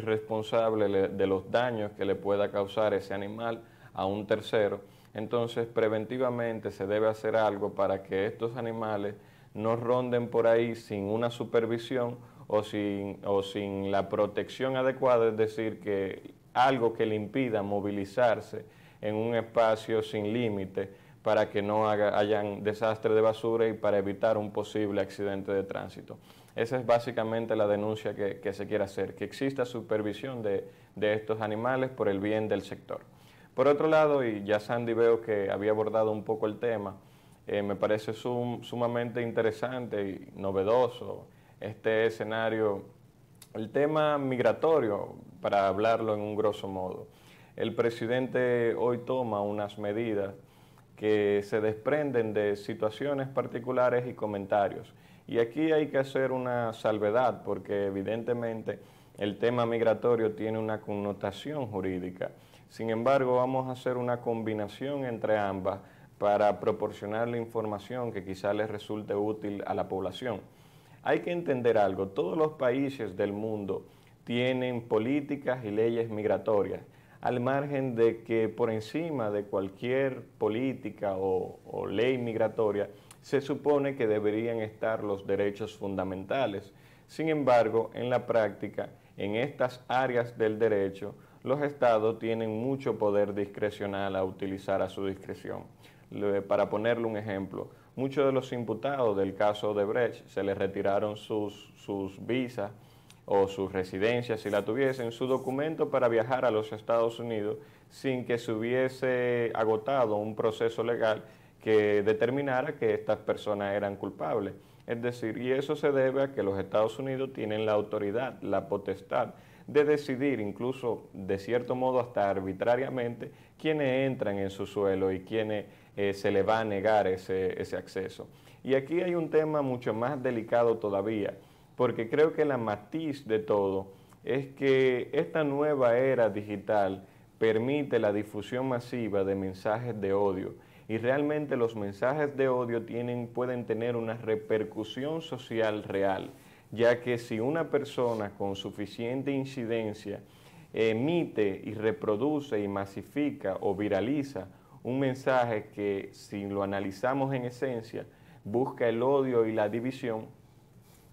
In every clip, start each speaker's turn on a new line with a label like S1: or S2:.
S1: responsable de los daños que le pueda causar ese animal a un tercero. Entonces, preventivamente se debe hacer algo para que estos animales no ronden por ahí sin una supervisión o sin, o sin la protección adecuada, es decir, que algo que le impida movilizarse en un espacio sin límite para que no haya, hayan desastres de basura y para evitar un posible accidente de tránsito. Esa es básicamente la denuncia que, se quiere hacer, que exista supervisión de, estos animales por el bien del sector. Por otro lado, y ya Sandy veo que había abordado un poco el tema, eh, me parece sumamente interesante y novedoso este escenario, el tema migratorio, para hablarlo en un grosso modo. El presidente hoy toma unas medidas que se desprenden de situaciones particulares y comentarios. Y aquí hay que hacer una salvedad porque evidentemente el tema migratorio tiene una connotación jurídica. Sin embargo, vamos a hacer una combinación entre ambas para proporcionar la información que quizá les resulte útil a la población. Hay que entender algo, todos los países del mundo tienen políticas y leyes migratorias, al margen de que por encima de cualquier política o, ley migratoria se supone que deberían estar los derechos fundamentales. Sin embargo, en la práctica, en estas áreas del derecho, los estados tienen mucho poder discrecional a utilizar a su discreción. Para ponerle un ejemplo, muchos de los imputados del caso de Brecht se les retiraron sus, sus visas o su residencia, si la tuviesen, su documento para viajar a los Estados Unidos sin que se hubiese agotado un proceso legal que determinara que estas personas eran culpables. Es decir, y eso se debe a que los Estados Unidos tienen la autoridad, la potestad de decidir, incluso de cierto modo hasta arbitrariamente, quiénes entran en su suelo y quiénes eh, se le va a negar ese, ese acceso. Y aquí hay un tema mucho más delicado todavía, porque creo que la matiz de todo es que esta nueva era digital permite la difusión masiva de mensajes de odio y realmente los mensajes de odio tienen, pueden tener una repercusión social real, ya que si una persona con suficiente incidencia emite y reproduce y masifica o viraliza un mensaje que si lo analizamos en esencia busca el odio y la división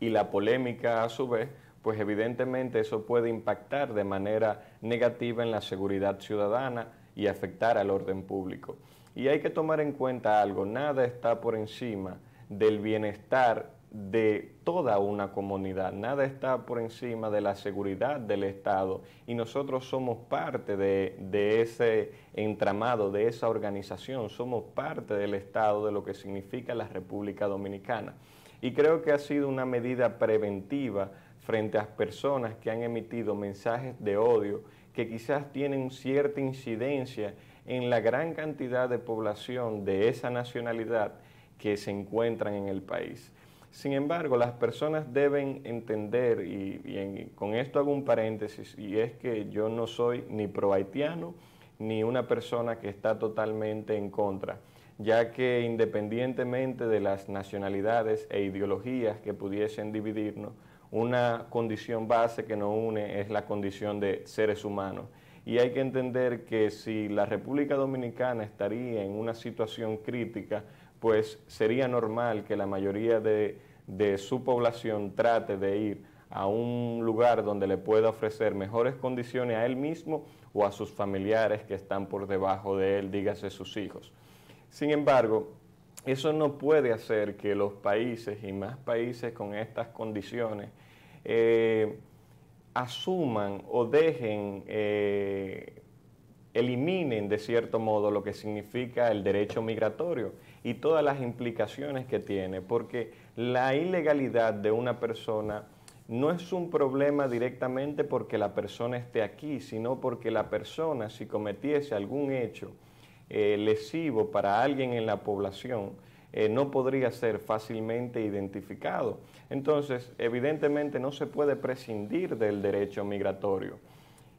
S1: y la polémica a su vez, pues evidentemente eso puede impactar de manera negativa en la seguridad ciudadana y afectar al orden público. Y hay que tomar en cuenta algo, nada está por encima del bienestar de toda una comunidad, nada está por encima de la seguridad del Estado y nosotros somos parte de, ese entramado, de esa organización, somos parte del Estado, de lo que significa la República Dominicana. Y creo que ha sido una medida preventiva frente a personas que han emitido mensajes de odio que quizás tienen cierta incidencia en la gran cantidad de población de esa nacionalidad que se encuentran en el país. Sin embargo, las personas deben entender, y, con esto hago un paréntesis, y es que yo no soy ni pro haitiano ni una persona que está totalmente en contra, ya que independientemente de las nacionalidades e ideologías que pudiesen dividirnos, una condición base que nos une es la condición de seres humanos. Y hay que entender que si la República Dominicana estaría en una situación crítica, pues sería normal que la mayoría de, su población trate de ir a un lugar donde le pueda ofrecer mejores condiciones a él mismo o a sus familiares que están por debajo de él, dígase sus hijos. Sin embargo, eso no puede hacer que los países y más países con estas condiciones eh, asuman o dejen eh, eliminen de cierto modo lo que significa el derecho migratorio y todas las implicaciones que tiene, porque la ilegalidad de una persona no es un problema directamente porque la persona esté aquí, sino porque la persona, si cometiese algún hecho eh, lesivo para alguien en la población, eh, no podría ser fácilmente identificado. Entonces, evidentemente no se puede prescindir del derecho migratorio.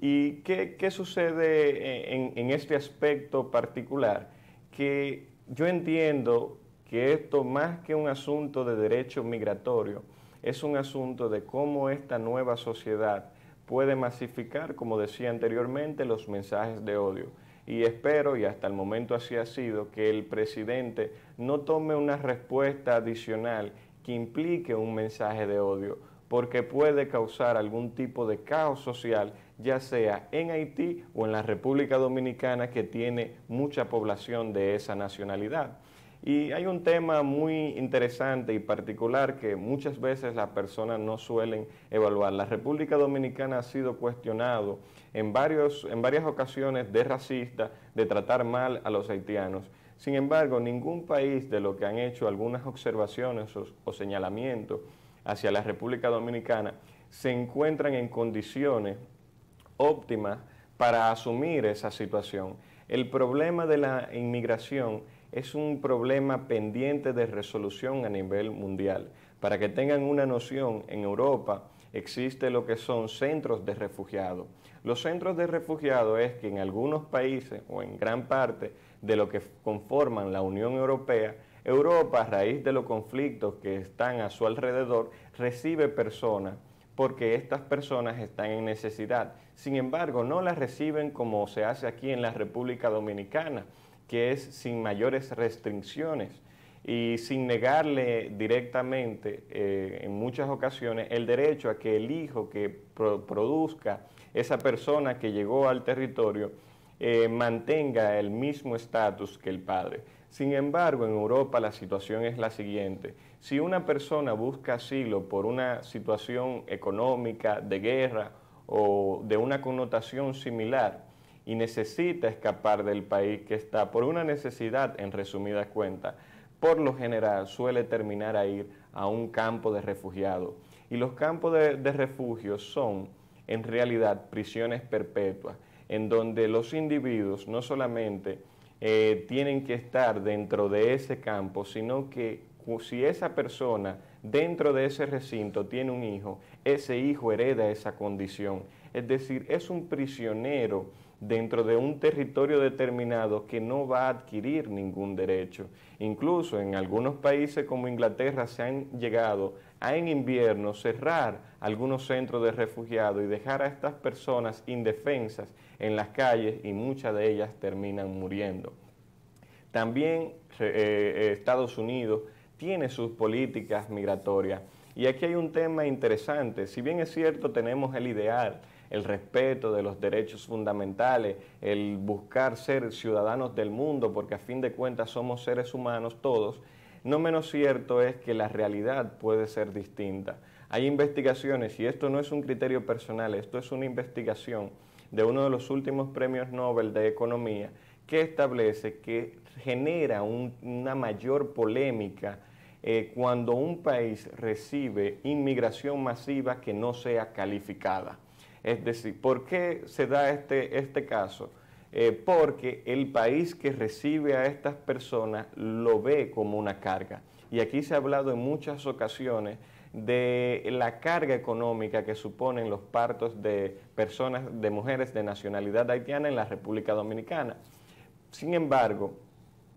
S1: ¿Y qué, sucede en, este aspecto particular? Que yo entiendo que esto más que un asunto de derecho migratorio, es un asunto de cómo esta nueva sociedad puede masificar, como decía anteriormente, los mensajes de odio. Y espero, y hasta el momento así ha sido, que el presidente no tome una respuesta adicional que implique un mensaje de odio, porque puede causar algún tipo de caos social, ya sea en Haití o en la República Dominicana, que tiene mucha población de esa nacionalidad. Y hay un tema muy interesante y particular que muchas veces las personas no suelen evaluar. La República Dominicana ha sido cuestionado en, varios, en varias ocasiones de racista, de tratar mal a los haitianos. Sin embargo, ningún país de lo que han hecho algunas observaciones o, o señalamientos hacia la República Dominicana se encuentran en condiciones óptimas para asumir esa situación. El problema de la inmigración es un problema pendiente de resolución a nivel mundial. Para que tengan una noción, en Europa existe lo que son centros de refugiados. Los centros de refugiados es que en algunos países o en gran parte de lo que conforman la Unión Europea, Europa, a raíz de los conflictos que están a su alrededor, recibe personas porque estas personas están en necesidad. Sin embargo, no las reciben como se hace aquí en la República Dominicana que es sin mayores restricciones y sin negarle directamente eh, en muchas ocasiones el derecho a que el hijo que produzca esa persona que llegó al territorio eh, mantenga el mismo estatus que el padre. Sin embargo, en Europa la situación es la siguiente. Si una persona busca asilo por una situación económica, de guerra o de una connotación similar, y necesita escapar del país que está por una necesidad, en resumidas cuentas, por lo general suele terminar a ir a un campo de refugiados. Y los campos de, de refugio son en realidad prisiones perpetuas, en donde los individuos no solamente eh, tienen que estar dentro de ese campo, sino que si esa persona dentro de ese recinto tiene un hijo, ese hijo hereda esa condición. Es decir, es un prisionero dentro de un territorio determinado que no va a adquirir ningún derecho. Incluso en algunos países como Inglaterra se han llegado a en invierno cerrar algunos centros de refugiados y dejar a estas personas indefensas en las calles y muchas de ellas terminan muriendo. También eh, eh, Estados Unidos tiene sus políticas migratorias y aquí hay un tema interesante. Si bien es cierto tenemos el ideal el respeto de los derechos fundamentales, el buscar ser ciudadanos del mundo, porque a fin de cuentas somos seres humanos todos, no menos cierto es que la realidad puede ser distinta. Hay investigaciones, y esto no es un criterio personal, esto es una investigación de uno de los últimos premios Nobel de Economía, que establece que genera una mayor polémica eh, cuando un país recibe inmigración masiva que no sea calificada. Es decir, ¿por qué se da este, este caso? Eh, porque el país que recibe a estas personas lo ve como una carga. Y aquí se ha hablado en muchas ocasiones de la carga económica que suponen los partos de personas, de mujeres de nacionalidad haitiana en la República Dominicana. Sin embargo,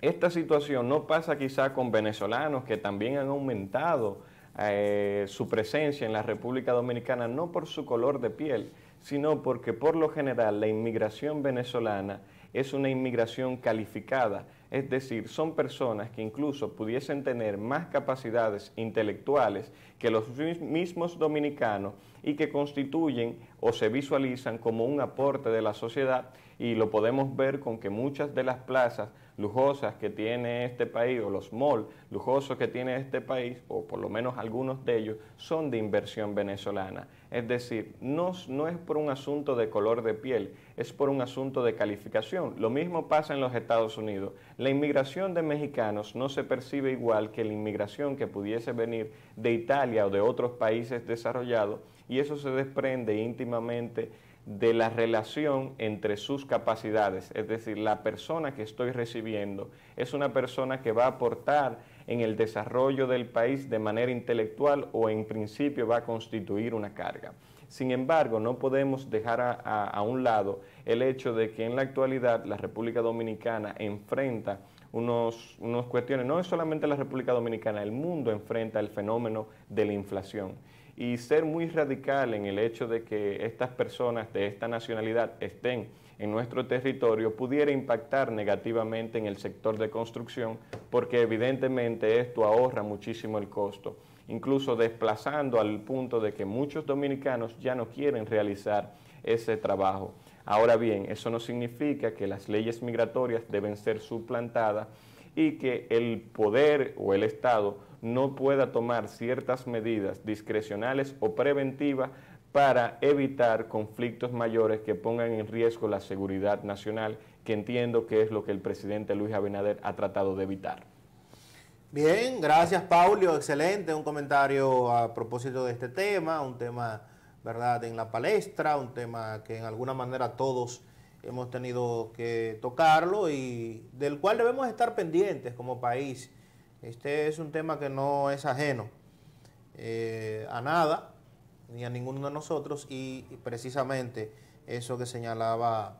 S1: esta situación no pasa quizá con venezolanos que también han aumentado eh, su presencia en la República Dominicana no por su color de piel, sino porque por lo general la inmigración venezolana es una inmigración calificada, es decir, son personas que incluso pudiesen tener más capacidades intelectuales que los mismos dominicanos y que constituyen o se visualizan como un aporte de la sociedad y lo podemos ver con que muchas de las plazas lujosas que tiene este país o los malls lujosos que tiene este país, o por lo menos algunos de ellos, son de inversión venezolana. Es decir, no, no es por un asunto de color de piel, es por un asunto de calificación. Lo mismo pasa en los Estados Unidos. La inmigración de mexicanos no se percibe igual que la inmigración que pudiese venir de Italia o de otros países desarrollados y eso se desprende íntimamente de la relación entre sus capacidades, es decir, la persona que estoy recibiendo es una persona que va a aportar en el desarrollo del país de manera intelectual o en principio va a constituir una carga. Sin embargo, no podemos dejar a, un lado el hecho de que en la actualidad la República Dominicana enfrenta unos, unos cuestiones, no es solamente la República Dominicana, el mundo enfrenta el fenómeno de la inflación y ser muy radical en el hecho de que estas personas de esta nacionalidad estén en nuestro territorio pudiera impactar negativamente en el sector de construcción porque evidentemente esto ahorra muchísimo el costo, incluso desplazando al punto de que muchos dominicanos ya no quieren realizar ese trabajo. Ahora bien, eso no significa que las leyes migratorias deben ser suplantadas y que el poder o el Estado no pueda tomar ciertas medidas discrecionales o preventivas para evitar conflictos mayores que pongan en riesgo la seguridad nacional, que entiendo que es lo que el presidente Luis Abinader ha tratado de evitar.
S2: Bien, gracias Paulio, excelente, un comentario a propósito de este tema, un tema, ¿verdad?, en la palestra, un tema que en alguna manera todos hemos tenido que tocarlo y del cual debemos estar pendientes como país. Este es un tema que no es ajeno eh, a nada, ni a ninguno de nosotros, y, precisamente eso que señalaba